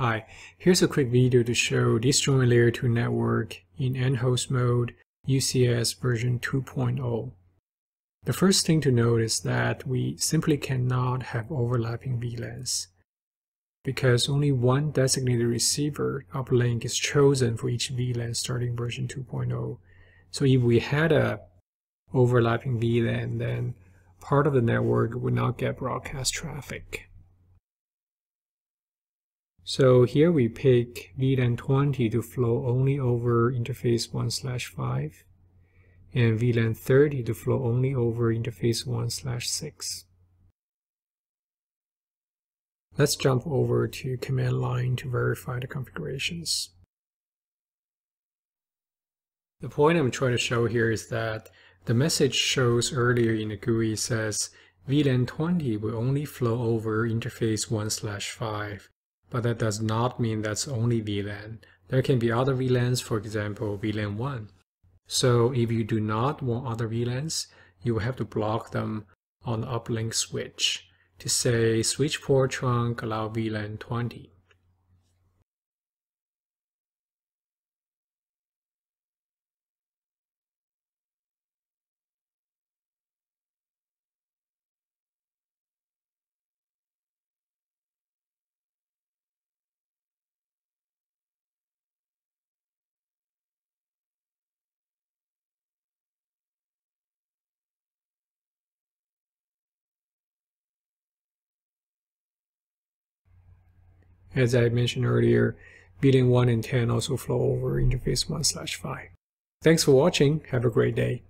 Hi, here's a quick video to show disjoint layer 2 network in End Host mode UCS version 2.0. The first thing to note is that we simply cannot have overlapping VLANs because only one designated receiver uplink is chosen for each VLAN starting version 2.0. So if we had a overlapping VLAN, then part of the network would not get broadcast traffic. So here we pick VLAN 20 to flow only over interface 1 slash 5 and VLAN 30 to flow only over interface 1 slash 6. Let's jump over to command line to verify the configurations. The point I'm trying to show here is that the message shows earlier in the GUI says VLAN 20 will only flow over interface 1 slash 5 but that does not mean that's only VLAN. There can be other VLANs, for example, VLAN 1. So if you do not want other VLANs, you will have to block them on the uplink switch to say switch port trunk allow VLAN 20. As I mentioned earlier, VLAN 1 and 10 also flow over interface 1 slash 5. Thanks for watching. Have a great day.